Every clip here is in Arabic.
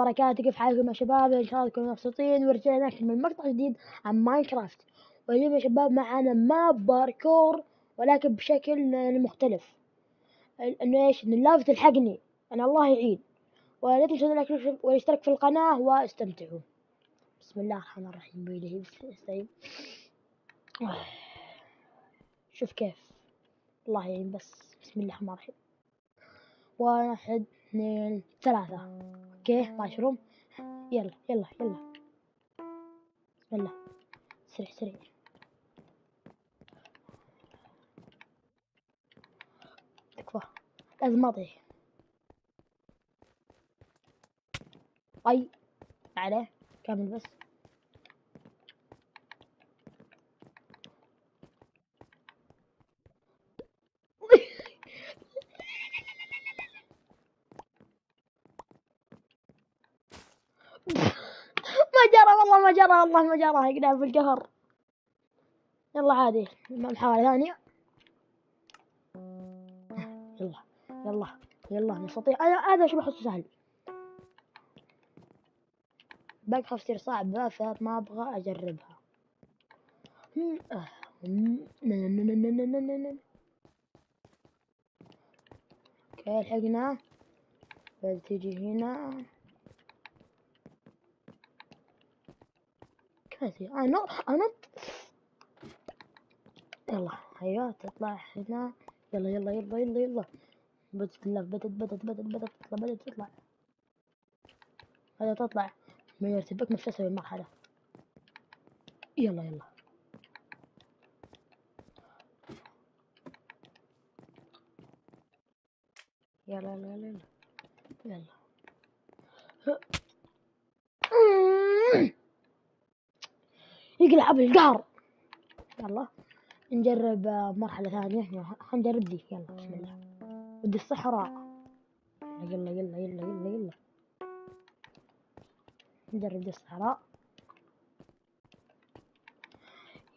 وبركاته كيف حالكم يا شباب إن شاء الله تكونوا مبسوطين. ورجعنا نكمل مقطع جديد عن ماينكرافت. واليوم يا شباب معنا map parkour ولكن بشكل مختلف. إنه إيش؟ ان اللافا تلحقني. أنا الله يعين. ولا تنسوا اللايك والاشتراك في القناة واستمتعوا. بسم الله الرحمن الرحيم. بيده استعين شوف كيف. الله يعين بس. بسم الله الرحمن الرحيم. واحد اثنين ثلاثة. أوكي ماشروم يلا يلا يلا. بسم الله سريع. سريع تكفى لازم أطيح. أي. عليه. كامل بس ما جرى والله ما جرى والله ما جرى يقدر في القهر يلا عادي. محاولة ثانية يلا يلا يلا نستطيع. هذا شو بحسه سهل. بخاف تصير صعبة فما أبغى أجربها. أوكي لحقنا. تيجي هنا. كذي أنا أنط يلا أيوه تطلع هنا. يلا يلا يلا يلا يلا. بدت اللف بدت بدت بدت بدت تطلع بدت تطلع. هذا تطلع. ما يرتبك نفس أسوي المرحلة يلا. يلا يلا يلا يلا. يلا. يقلع بالقهر يلا نجرب مرحلة ثانية. حنجرب دي يلا بسم الله. ودي الصحراء. يلا يلا يلا يلا يلا نجرب دي الصحراء.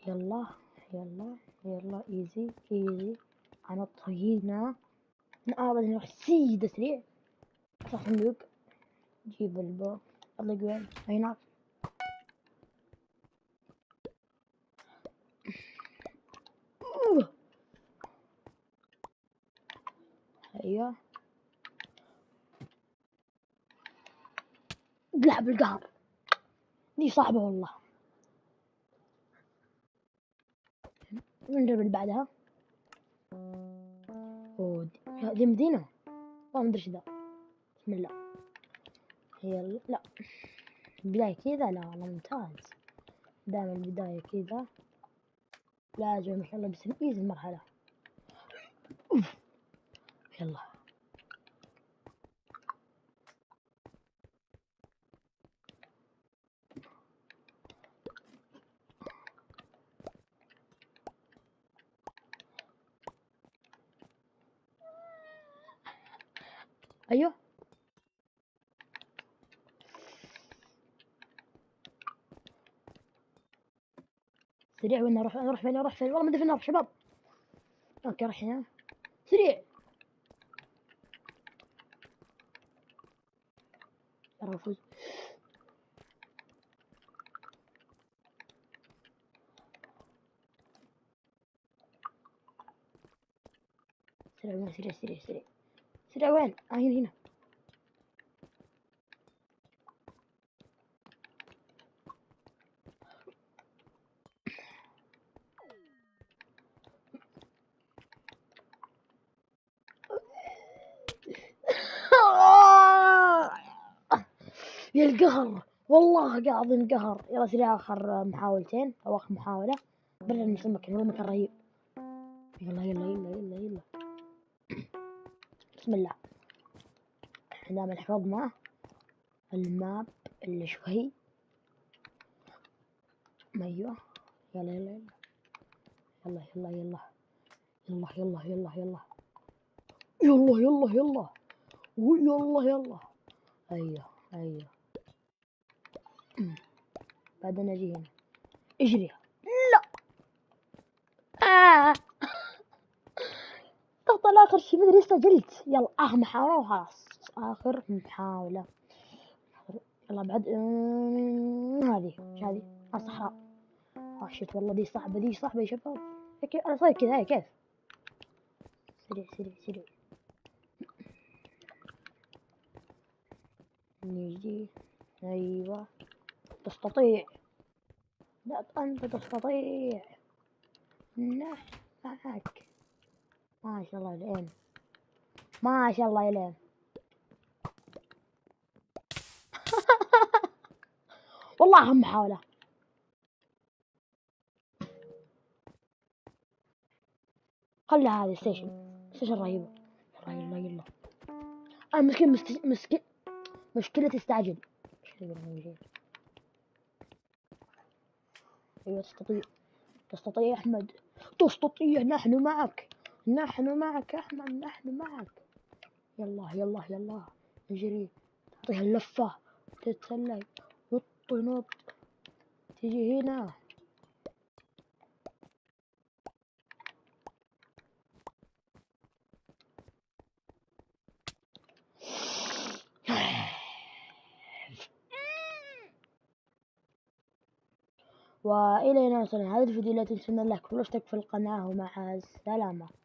يلا يلا يلا ايزي ايزي أنا طهينا. ابدا نروح سيدة سريع. صح صندوق جيب البو. الله يقوي هناك أيوه اقلع بالقهر. دي صعبة والله. نجرب اللي بعدها. أوه دي, دي مدينة. ما أدري إيش ذا. بسم الله. هي لا. البداية كذا؟ لا والله ممتاز. دائما البداية كذا. لازم ما شاء الله بس إيزي المرحلة. أوف. يلا. أيوه. سريع وين أروح أروح فين؟ أروح فين؟ والله ما أدري فين أروح شباب. أوكي راح هنا. سريع. ترى افوز سريع سريع سريع سريع. سريع وين آه هنا يا القهر والله العظيم قهر. يلا سريع آخر محاولتين أو آخر محاولة. برا نفس المكان رهيب. يلا يلا يلا يلا يلا. بسم الله. إحنا حفظنا الماب اللي شوي. أيوه. يلا يلا يلا. يلا يلا يلا. يلا يلا يلا يلا. يلا يلا يلا. يلا أيوه أيوه. بعدين أجي هنا. اجري. لا. آه. ضغط الآخر شي مدري استعجلت يلا اخر محاولة وخلاص. آخر محاولة. يلا بعد أمم، هذه إيش هذه الصحراء آه شت والله دي صعبة دي صعبة يا شباب. أنا صاير كذا كيف؟ سريع سريع سريع. نجي. أيوه. تستطيع. لا أنت تستطيع. نحن معك ما شاء الله الين ما شاء الله الين والله هم محاولة خلي هذه ستيشن ستيشن رهيبة. يلا يلا يلا. أنا مسكين. مسكين مشكلتي استعجل؟ أيوه تستطيع. تستطيع أحمد. تستطيع نحن معك. نحن معك يا أحمد نحن معك. يلا يلا يلا. نجري تعطيها اللفة. تتسلق نط تجي هنا. وإلى هنا وصلنا هذا الفيديو لا تنسون اللايك والاشتراك في القناة ومع السلامة.